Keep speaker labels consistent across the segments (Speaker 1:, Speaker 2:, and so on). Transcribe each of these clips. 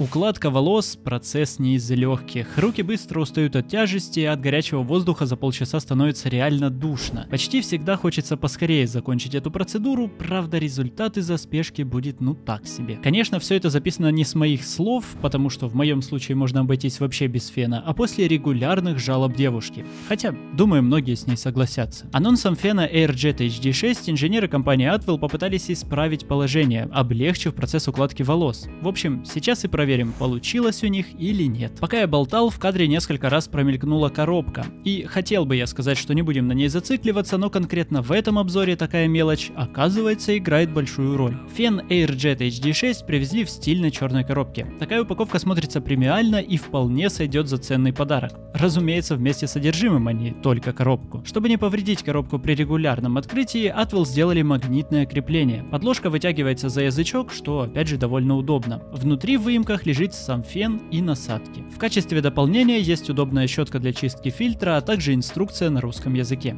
Speaker 1: Укладка волос – процесс не из легких. Руки быстро устают от тяжести, а от горячего воздуха за полчаса становится реально душно. Почти всегда хочется поскорее закончить эту процедуру, правда результат из-за спешки будет ну так себе. Конечно, все это записано не с моих слов, потому что в моем случае можно обойтись вообще без фена, а после регулярных жалоб девушки. Хотя, думаю, многие с ней согласятся. Анонсом фена AirJet HD6 инженеры компании Atwell попытались исправить положение, облегчив процесс укладки волос. В общем, сейчас и проверим проверим, получилось у них или нет. Пока я болтал, в кадре несколько раз промелькнула коробка. И хотел бы я сказать, что не будем на ней зацикливаться, но конкретно в этом обзоре такая мелочь, оказывается, играет большую роль. Фен AirJet HD6 привезли в стильной черной коробке. Такая упаковка смотрится премиально и вполне сойдет за ценный подарок. Разумеется, вместе с содержимым, а не только коробку. Чтобы не повредить коробку при регулярном открытии, Atwell сделали магнитное крепление. Подложка вытягивается за язычок, что опять же довольно удобно. Внутри в полках лежит сам фен и насадки. В качестве дополнения есть удобная щетка для чистки фильтра, а также инструкция на русском языке.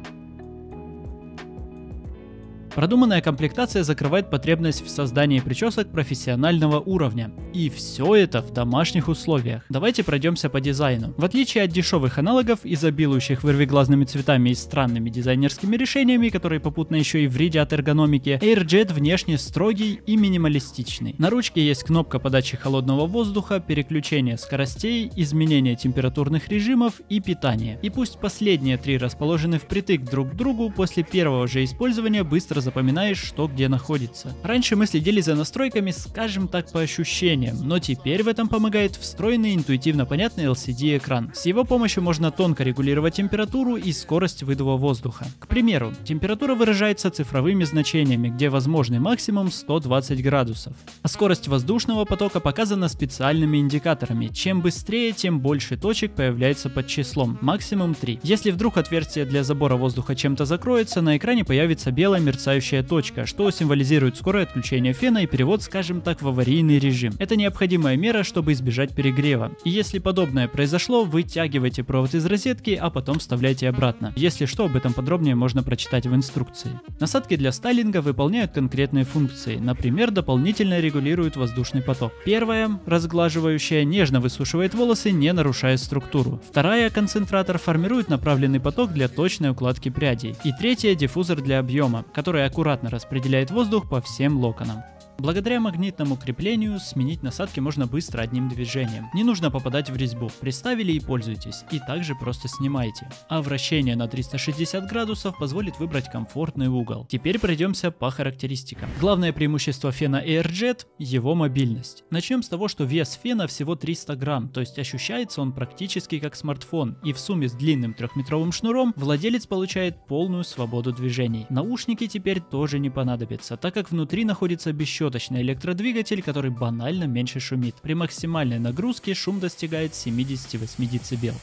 Speaker 1: Продуманная комплектация закрывает потребность в создании причесок профессионального уровня. И все это в домашних условиях. Давайте пройдемся по дизайну. В отличие от дешевых аналогов, изобилующих вырвиглазными цветами и странными дизайнерскими решениями, которые попутно еще и вредят эргономике, AirJet внешне строгий и минималистичный. На ручке есть кнопка подачи холодного воздуха, переключение скоростей, изменение температурных режимов и питания. И пусть последние три расположены впритык друг к другу, после первого же использования быстро быстро запоминаешь, что где находится. Раньше мы следили за настройками, скажем так, по ощущениям, но теперь в этом помогает встроенный интуитивно понятный LCD экран. С его помощью можно тонко регулировать температуру и скорость выдува воздуха. К примеру, температура выражается цифровыми значениями, где возможный максимум 120 градусов. А скорость воздушного потока показана специальными индикаторами. Чем быстрее, тем больше точек появляется под числом, максимум 3. Если вдруг отверстие для забора воздуха чем-то закроется, на экране появится белая мерцающая мерцающая точка, что символизирует скорое отключение фена и перевод, скажем так, в аварийный режим. Это необходимая мера, чтобы избежать перегрева. И если подобное произошло, вытягивайте провод из розетки, а потом вставляйте обратно. Если что, об этом подробнее можно прочитать в инструкции. Насадки для стайлинга выполняют конкретные функции, например, дополнительно регулируют воздушный поток. Первая, разглаживающая, нежно высушивает волосы, не нарушая структуру. Вторая, концентратор, формирует направленный поток для точной укладки прядей. И третья, диффузор для объема, который который аккуратно распределяет воздух по всем локонам. Благодаря магнитному креплению сменить насадки можно быстро одним движением. Не нужно попадать в резьбу. Приставили и пользуйтесь. И также просто снимайте. А вращение на 360 градусов позволит выбрать комфортный угол. Теперь пройдемся по характеристикам. Главное преимущество фена AirJet – его мобильность. Начнем с того, что вес фена всего 300 грамм, то есть ощущается он практически как смартфон. И в сумме с длинным трехметровым шнуром владелец получает полную свободу движений. Наушники теперь тоже не понадобятся, так как внутри находится бесчет двухщеточный электродвигатель, который банально меньше шумит. При максимальной нагрузке шум достигает 78 дБ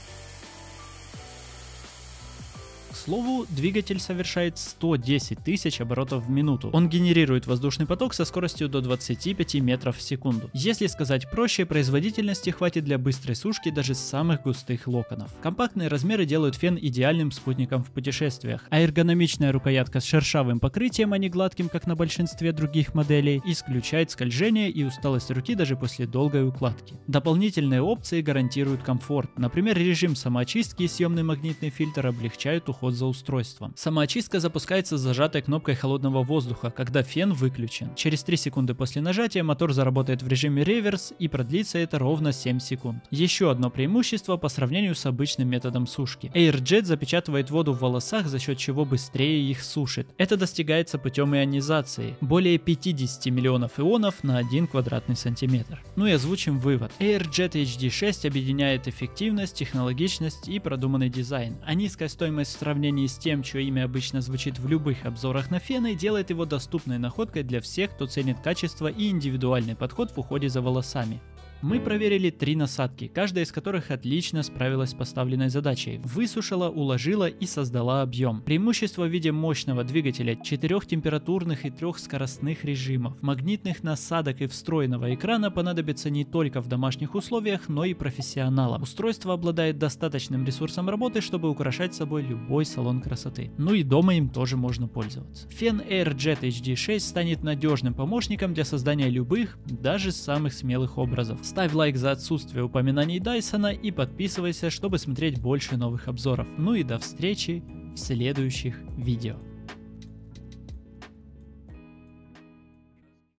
Speaker 1: слову, двигатель совершает 110 тысяч оборотов в минуту. Он генерирует воздушный поток со скоростью до 25 метров в секунду. Если сказать проще, производительности хватит для быстрой сушки даже самых густых локонов. Компактные размеры делают фен идеальным спутником в путешествиях, а эргономичная рукоятка с шершавым покрытием, а не гладким, как на большинстве других моделей, исключает скольжение и усталость руки даже после долгой укладки. Дополнительные опции гарантируют комфорт. Например, режим самоочистки и съемный магнитный фильтр облегчают уход за устройством. Самоочистка запускается с зажатой кнопкой холодного воздуха, когда фен выключен. Через 3 секунды после нажатия мотор заработает в режиме реверс и продлится это ровно 7 секунд. Еще одно преимущество по сравнению с обычным методом сушки. AirJet запечатывает воду в волосах, за счет чего быстрее их сушит. Это достигается путем ионизации. Более 50 миллионов ионов на 1 квадратный сантиметр. Ну и озвучим вывод. AirJet HD6 объединяет эффективность, технологичность и продуманный дизайн. А низкая стоимость в сравнении с тем, чье имя обычно звучит в любых обзорах на фены, делает его доступной находкой для всех, кто ценит качество и индивидуальный подход в уходе за волосами. Мы проверили три насадки, каждая из которых отлично справилась с поставленной задачей. Высушила, уложила и создала объем. Преимущество в виде мощного двигателя, четырех температурных и трех скоростных режимов, магнитных насадок и встроенного экрана понадобится не только в домашних условиях, но и профессионалам. Устройство обладает достаточным ресурсом работы, чтобы украшать собой любой салон красоты. Ну и дома им тоже можно пользоваться. Фен AirJet HD6 станет надежным помощником для создания любых, даже самых смелых образов. Ставь лайк за отсутствие упоминаний Дайсона и подписывайся, чтобы смотреть больше новых обзоров. Ну и до встречи в следующих видео.